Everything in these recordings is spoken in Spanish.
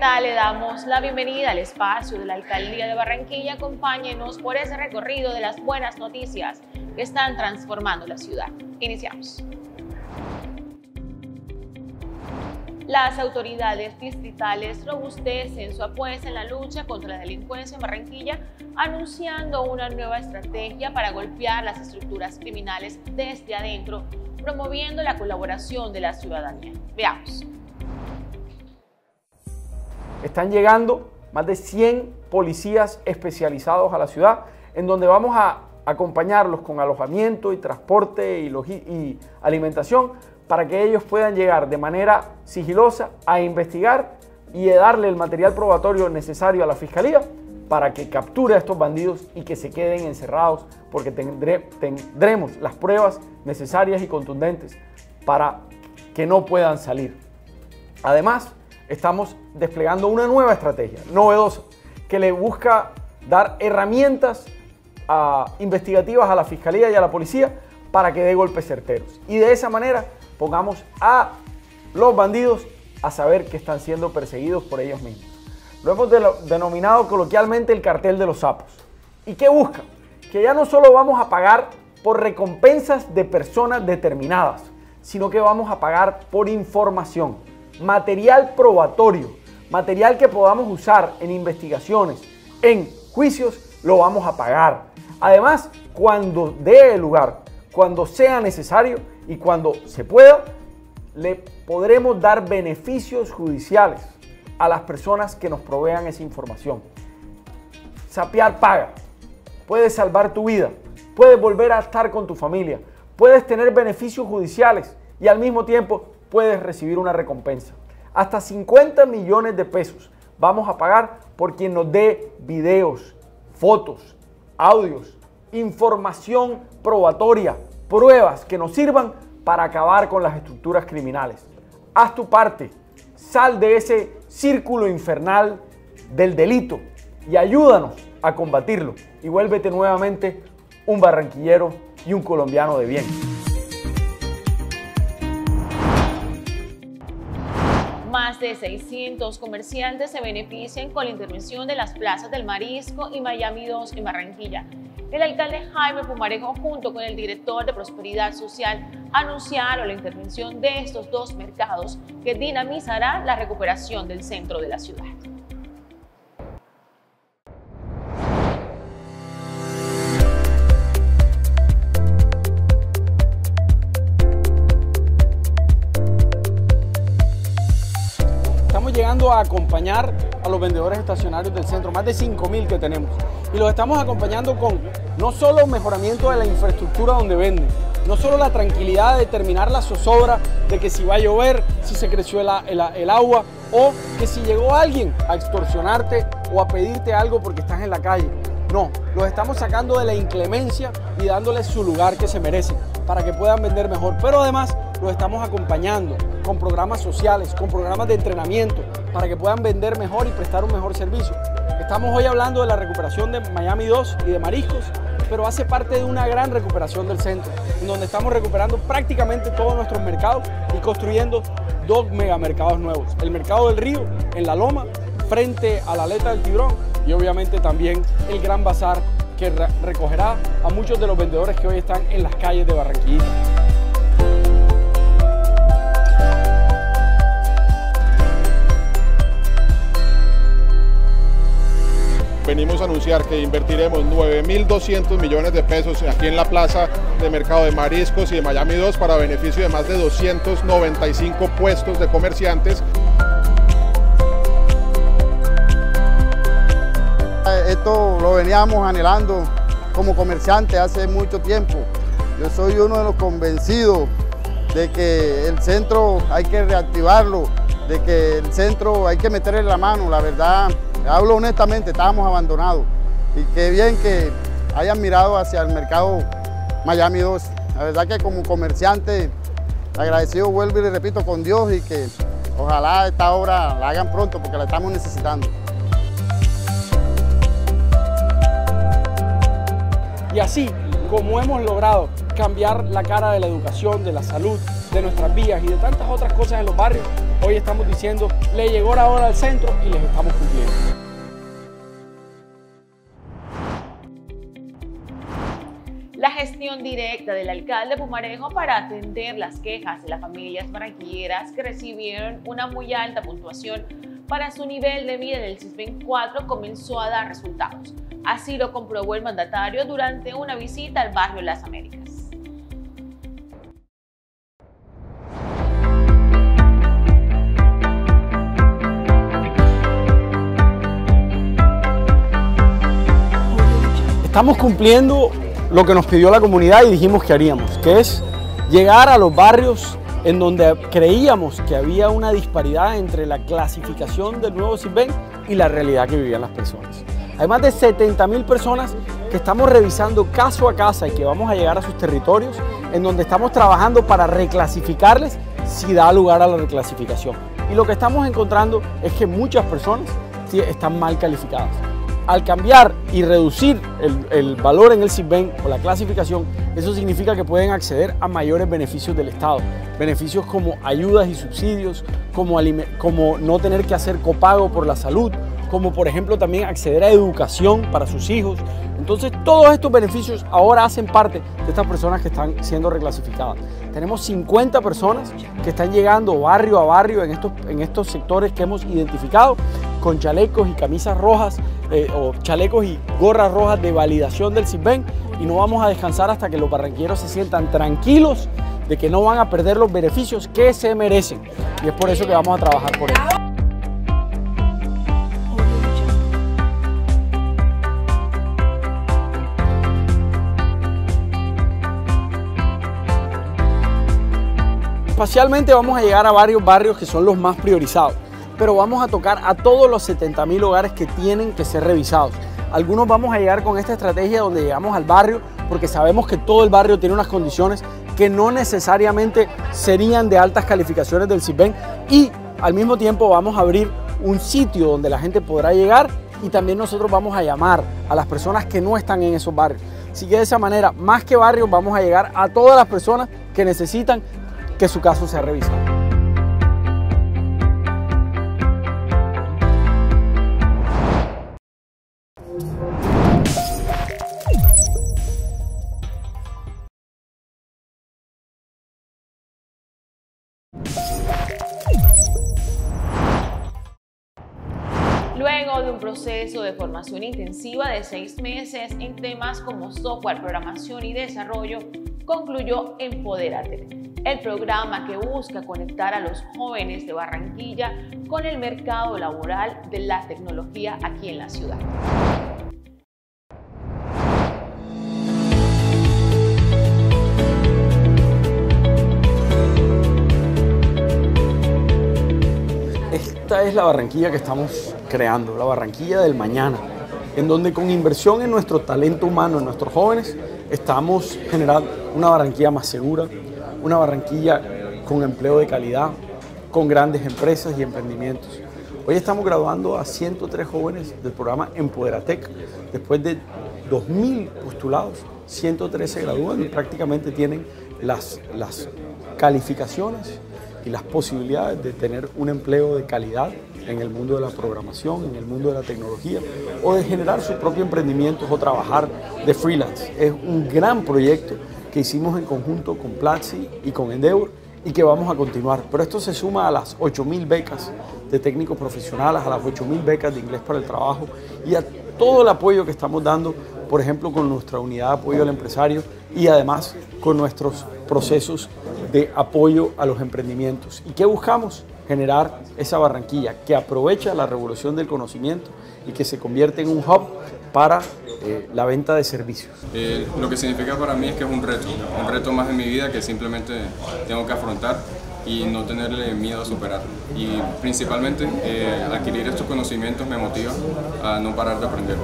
Le damos la bienvenida al espacio de la Alcaldía de Barranquilla. Acompáñenos por ese recorrido de las buenas noticias que están transformando la ciudad. Iniciamos. Las autoridades distritales robustecen su apuesta en la lucha contra la delincuencia en Barranquilla, anunciando una nueva estrategia para golpear las estructuras criminales desde adentro, promoviendo la colaboración de la ciudadanía. Veamos. Están llegando más de 100 policías especializados a la ciudad, en donde vamos a acompañarlos con alojamiento y transporte y, alimentación para que ellos puedan llegar de manera sigilosa a investigar y darle el material probatorio necesario a la fiscalía para que capture a estos bandidos y que se queden encerrados porque tendremos las pruebas necesarias y contundentes para que no puedan salir. Además, estamos desplegando una nueva estrategia novedosa que le busca dar herramientas ah, investigativas a la fiscalía y a la policía para que dé golpes certeros. Y de esa manera pongamos a los bandidos a saber que están siendo perseguidos por ellos mismos. Lo hemos denominado coloquialmente el cartel de los sapos. ¿Y qué busca? Que ya no solo vamos a pagar por recompensas de personas determinadas, sino que vamos a pagar por información, material probatorio, material que podamos usar en investigaciones, en juicios, lo vamos a pagar. Además, cuando dé lugar, cuando sea necesario, y cuando se pueda, le podremos dar beneficios judiciales a las personas que nos provean esa información. Sapear paga. Puedes salvar tu vida. Puedes volver a estar con tu familia. Puedes tener beneficios judiciales y al mismo tiempo puedes recibir una recompensa. Hasta 50 millones de pesos vamos a pagar por quien nos dé videos, fotos, audios, información probatoria, pruebas que nos sirvan para acabar con las estructuras criminales. Haz tu parte, sal de ese círculo infernal del delito y ayúdanos a combatirlo y vuélvete nuevamente un barranquillero y un colombiano de bien. De 600 comerciantes se benefician con la intervención de las plazas del Marisco y Miami 2 en Barranquilla. El alcalde Jaime Pumarejo, junto con el director de Prosperidad Social, anunciaron la intervención de estos dos mercados que dinamizará la recuperación del centro de la ciudad. A acompañar a los vendedores estacionarios del centro, más de 5.000 que tenemos. Y los estamos acompañando con no solo mejoramiento de la infraestructura donde venden, no solo la tranquilidad de terminar la zozobra de que si va a llover, si se creció el, agua o que si llegó alguien a extorsionarte o a pedirte algo porque estás en la calle. No, los estamos sacando de la inclemencia y dándoles su lugar que se merecen para que puedan vender mejor. Pero además los estamos acompañando con programas sociales, con programas de entrenamiento para que puedan vender mejor y prestar un mejor servicio. Estamos hoy hablando de la recuperación de Miami 2 y de Mariscos, pero hace parte de una gran recuperación del centro, en donde estamos recuperando prácticamente todos nuestros mercados y construyendo dos megamercados nuevos. El mercado del río en La Loma, frente a la aleta del tiburón, y obviamente también el gran bazar que recogerá a muchos de los vendedores que hoy están en las calles de Barranquilla. Venimos a anunciar que invertiremos 9.200 millones de pesos aquí en la plaza de mercado de mariscos y de Miami 2 para beneficio de más de 295 puestos de comerciantes. Esto lo veníamos anhelando como comerciante hace mucho tiempo. Yo soy uno de los convencidos de que el centro hay que reactivarlo, de que el centro hay que meterle la mano, la verdad Hablo honestamente, estábamos abandonados. Y qué bien que hayan mirado hacia el mercado Miami 2. La verdad que como comerciante, agradecido vuelvo y le repito con Dios y que ojalá esta obra la hagan pronto porque la estamos necesitando. Y así como hemos logrado cambiar la cara de la educación, de la salud, de nuestras vías y de tantas otras cosas en los barrios, hoy estamos diciendo, le llegó la hora al centro y les estamos cumpliendo. La gestión directa del alcalde Pumarejo para atender las quejas de las familias barranquilleras que recibieron una muy alta puntuación para su nivel de vida en el CISBEN 4 comenzó a dar resultados. Así lo comprobó el mandatario durante una visita al barrio Las Américas. Estamos cumpliendo lo que nos pidió la comunidad y dijimos que haríamos, que es llegar a los barrios en donde creíamos que había una disparidad entre la clasificación del nuevo CISBEN y la realidad que vivían las personas. Hay más de 70 mil personas que estamos revisando caso a casa y que vamos a llegar a sus territorios, en donde estamos trabajando para reclasificarles si da lugar a la reclasificación. Y lo que estamos encontrando es que muchas personas están mal calificadas. Al cambiar y reducir el, valor en el CISBEN o la clasificación, eso significa que pueden acceder a mayores beneficios del Estado. Beneficios como ayudas y subsidios, como, no tener que hacer copago por la salud, como por ejemplo también acceder a educación para sus hijos. Entonces todos estos beneficios ahora hacen parte de estas personas que están siendo reclasificadas. Tenemos 50 personas que están llegando barrio a barrio en estos, en estos sectores que hemos identificado con chalecos y camisas rojas eh, o chalecos y gorras rojas de validación del CISBEN y no vamos a descansar hasta que los barranquilleros se sientan tranquilos de que no van a perder los beneficios que se merecen y es por eso que vamos a trabajar por ello. Espacialmente vamos a llegar a varios barrios que son los más priorizados pero vamos a tocar a todos los 70 mil hogares que tienen que ser revisados. Algunos vamos a llegar con esta estrategia donde llegamos al barrio porque sabemos que todo el barrio tiene unas condiciones que no necesariamente serían de altas calificaciones del CISBEN y al mismo tiempo vamos a abrir un sitio donde la gente podrá llegar y también nosotros vamos a llamar a las personas que no están en esos barrios. Así que de esa manera, más que barrios, vamos a llegar a todas las personas que necesitan que su caso sea revisado. De formación intensiva de seis meses en temas como software, programación y desarrollo, concluyó Empodérate, el programa que busca conectar a los jóvenes de Barranquilla con el mercado laboral de la tecnología aquí en la ciudad. Esta es la Barranquilla que estamos creando, la Barranquilla del mañana, en donde con inversión en nuestro talento humano, en nuestros jóvenes, estamos generando una Barranquilla más segura, una Barranquilla con empleo de calidad, con grandes empresas y emprendimientos. Hoy estamos graduando a 103 jóvenes del programa Empoderatec. Después de 2.000 postulados, 113 se gradúan y prácticamente tienen las, las calificaciones y las posibilidades de tener un empleo de calidad en el mundo de la programación, en el mundo de la tecnología o de generar sus propios emprendimientos o trabajar de freelance. Es un gran proyecto que hicimos en conjunto con Platzi y con Endeavor y que vamos a continuar. Pero esto se suma a las 8.000 becas de técnicos profesionales, a las 8.000 becas de inglés para el trabajo y a todo el apoyo que estamos dando, por ejemplo, con nuestra unidad de apoyo al empresario y además con nuestros procesos de apoyo a los emprendimientos. ¿Y qué buscamos? Generar esa Barranquilla que aprovecha la revolución del conocimiento y que se convierte en un hub para eh, la venta de servicios. Eh, lo que significa para mí es que es un reto, un reto más en mi vida que simplemente tengo que afrontar y no tenerle miedo a superar. Y principalmente eh, adquirir estos conocimientos me motiva a no parar de aprender.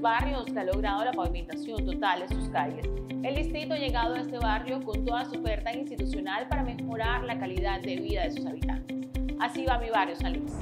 Barrios que ha logrado la pavimentación total de sus calles. El distrito ha llegado a este barrio con toda su oferta institucional para mejorar la calidad de vida de sus habitantes. Así va mi barrio San Luis.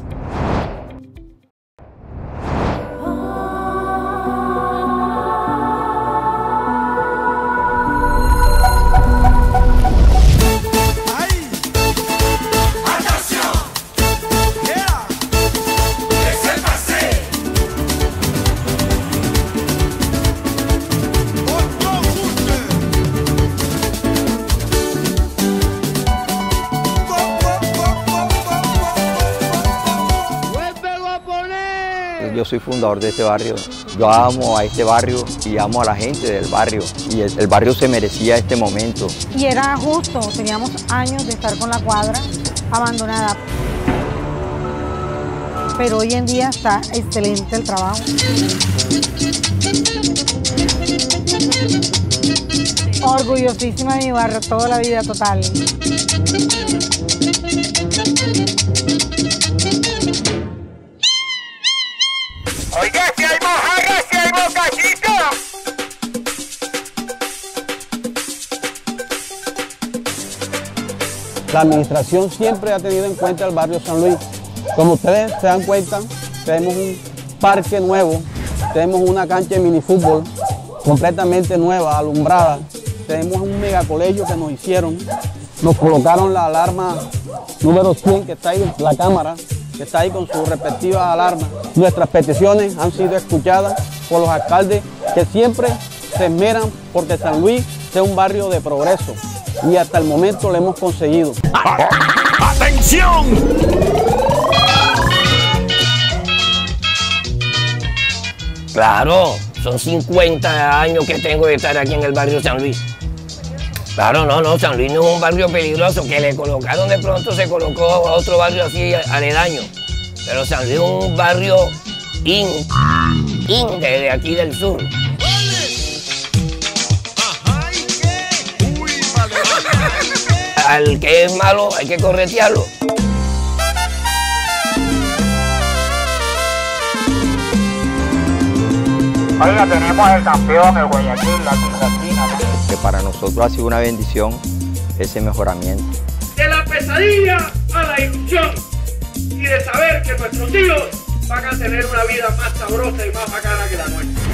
Soy fundador de este barrio. Yo amo a este barrio y amo a la gente del barrio. Y el, barrio se merecía este momento. Y era justo, teníamos años de estar con la cuadra abandonada. Pero hoy en día está excelente el trabajo. Orgullosísima de mi barrio, toda la vida total. Oiga, si hay mojarra. La administración siempre ha tenido en cuenta el barrio San Luis. Como ustedes se dan cuenta, tenemos un parque nuevo, tenemos una cancha de minifútbol completamente nueva, alumbrada, tenemos un megacolegio que nos hicieron, nos colocaron la alarma número 100 que está ahí, la cámara, que está ahí con su respectiva alarma. Nuestras peticiones han sido escuchadas por los alcaldes que siempre se esmeran porque San Luis sea un barrio de progreso y hasta el momento lo hemos conseguido. ¡Atención! Claro, son 50 años que tengo de estar aquí en el barrio San Luis. Claro, no, no, San Luis no es un barrio peligroso, que le colocaron de pronto, se colocó a otro barrio así aledaño. Pero San Luis es un barrio in, in de aquí del sur. Al que es malo hay que corretearlo. Oiga, tenemos el campeón, el Guayaquil, la para nosotros ha sido una bendición ese mejoramiento. De la pesadilla a la ilusión y de saber que nuestros hijos van a tener una vida más sabrosa y más bacana que la nuestra.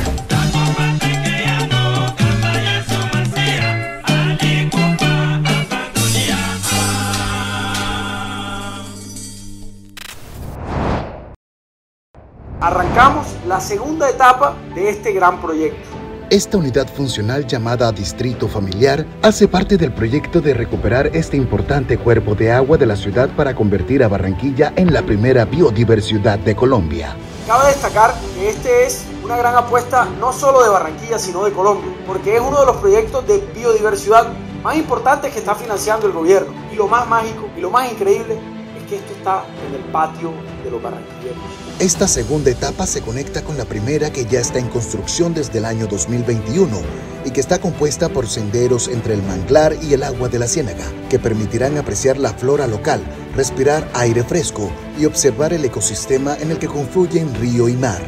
Arrancamos la segunda etapa de este gran proyecto. Esta unidad funcional llamada Distrito Familiar hace parte del proyecto de recuperar este importante cuerpo de agua de la ciudad para convertir a Barranquilla en la primera biodiversidad de Colombia. Cabe destacar que este es una gran apuesta no solo de Barranquilla, sino de Colombia, porque es uno de los proyectos de biodiversidad más importantes que está financiando el gobierno. Y lo más mágico y lo más increíble esto está en el patio de los barranquilleros. Esta segunda etapa se conecta con la primera que ya está en construcción desde el año 2021 y que está compuesta por senderos entre el manglar y el agua de la ciénaga, que permitirán apreciar la flora local, respirar aire fresco y observar el ecosistema en el que confluyen río y mar.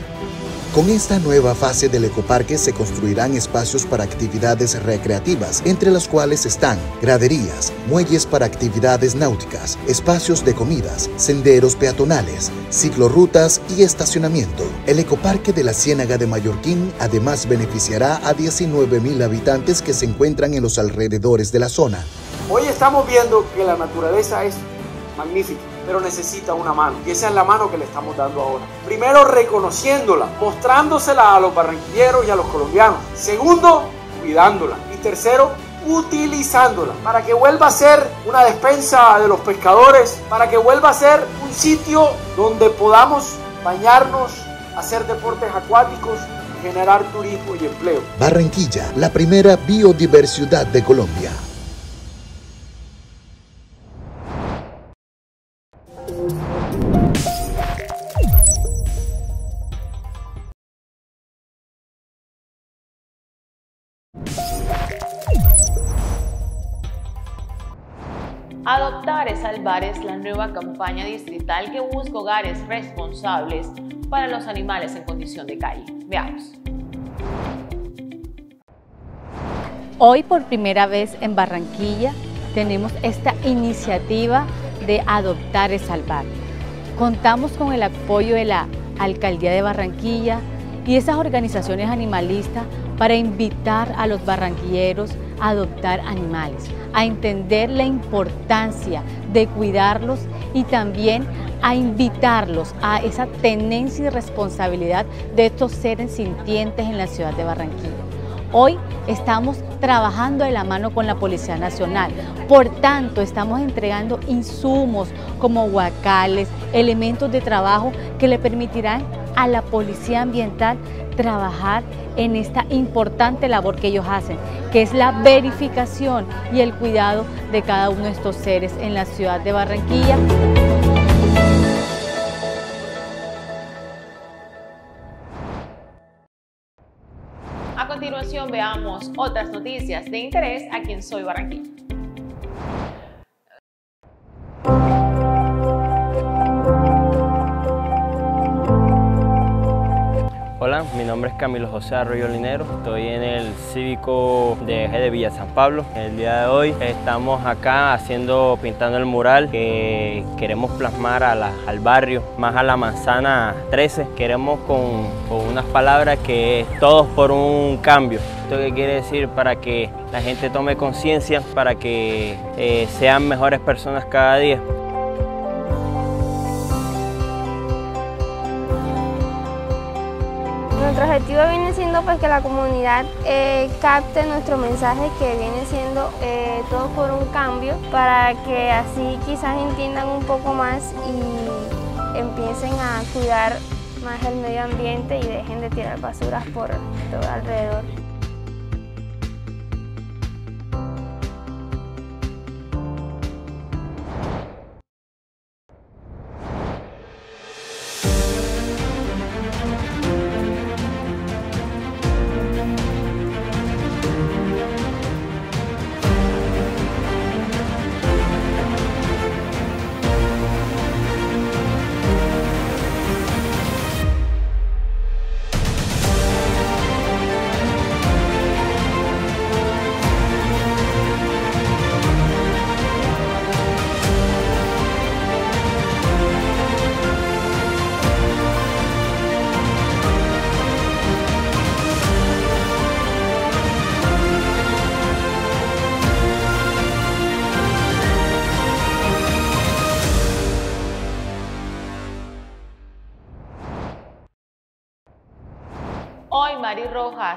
Con esta nueva fase del ecoparque se construirán espacios para actividades recreativas, entre los cuales están graderías, muelles para actividades náuticas, espacios de comidas, senderos peatonales, ciclorrutas y estacionamiento. El ecoparque de la Ciénaga de Mallorquín además beneficiará a 19 mil habitantes que se encuentran en los alrededores de la zona. Hoy estamos viendo que la naturaleza es magnífica, pero necesita una mano. Y esa es la mano que le estamos dando ahora. Primero, reconociéndola, mostrándosela a los barranquilleros y a los colombianos. Segundo, cuidándola. Y tercero, utilizándola para que vuelva a ser una despensa de los pescadores, para que vuelva a ser un sitio donde podamos bañarnos, hacer deportes acuáticos generar turismo y empleo. Barranquilla, la primera biodiversidad de Colombia. Es la nueva campaña distrital que busca hogares responsables para los animales en condición de calle. Veamos. Hoy por primera vez en Barranquilla tenemos esta iniciativa de Adoptar es Salvar. Contamos con el apoyo de la Alcaldía de Barranquilla y esas organizaciones animalistas para invitar a los barranquilleros a adoptar animales, a entender la importancia de cuidarlos y también a invitarlos a esa tenencia y responsabilidad de estos seres sintientes en la ciudad de Barranquilla. Hoy estamos trabajando de la mano con la Policía Nacional, por tanto estamos entregando insumos como huacales, elementos de trabajo que le permitirán a la Policía Ambiental trabajar en esta importante labor que ellos hacen, que es la verificación y el cuidado de cada uno de estos seres en la ciudad de Barranquilla. A continuación veamos otras noticias de interés aquí en Soy Barranquilla. Mi nombre es Camilo José Arroyo Linero, estoy en el Cívico de Eje de Villa San Pablo. El día de hoy estamos acá haciendo, pintando el mural que queremos plasmar al barrio, más a la manzana 13. Queremos con, unas palabras que es todos por un cambio. ¿Esto qué quiere decir? Para que la gente tome conciencia, para que eh, sean mejores personas cada día. Objetivo viene siendo pues que la comunidad eh, capte nuestro mensaje que viene siendo eh, todo por un cambio para que así quizás entiendan un poco más y empiecen a cuidar más el medio ambiente y dejen de tirar basuras por todo alrededor.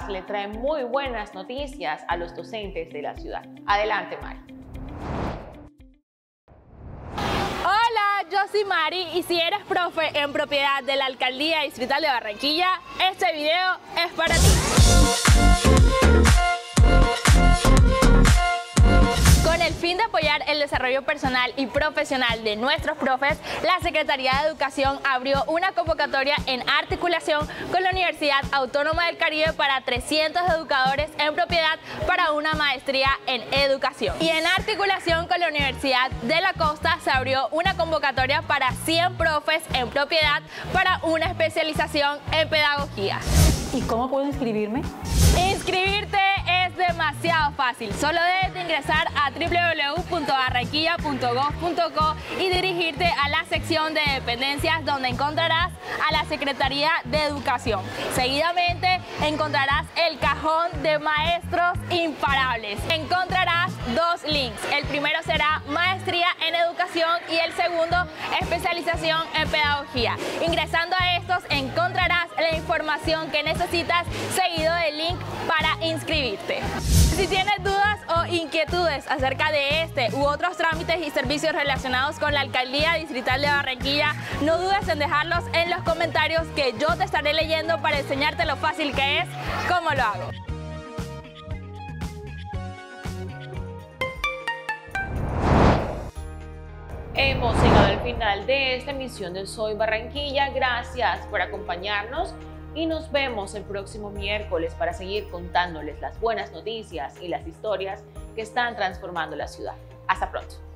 Le trae muy buenas noticias a los docentes de la ciudad. Adelante, Mari. Hola, yo soy Mari y si eres profe en propiedad de la Alcaldía Distrital de Barranquilla, este video es para ti. El fin de apoyar el desarrollo personal y profesional de nuestros profes, la Secretaría de Educación abrió una convocatoria en articulación con la Universidad Autónoma del Caribe para 300 educadores en propiedad para una maestría en educación. Y en articulación con la Universidad de la Costa se abrió una convocatoria para 100 profes en propiedad para una especialización en pedagogía. ¿Y cómo puedo inscribirme? Inscribirte es demasiado fácil. Solo debes de ingresar a www.barranquilla.gov.co y dirigirte a la sección de dependencias donde encontrarás a la Secretaría de Educación. Seguidamente encontrarás el cajón de maestros imparables. Encontrarás dos links. El primero será maestría en educación y el segundo especialización en pedagogía. Ingresando a estos encontrarás la información que necesitas seguido del link para inscribirte. Si tienes dudas o inquietudes acerca de este u otros trámites y servicios relacionados con la Alcaldía Distrital de Barranquilla, no dudes en dejarlos en los comentarios que yo te estaré leyendo para enseñarte lo fácil que es, cómo lo hago. Hemos llegado al final de esta emisión de Soy Barranquilla. Gracias por acompañarnos y nos vemos el próximo miércoles para seguir contándoles las buenas noticias y las historias que están transformando la ciudad. Hasta pronto.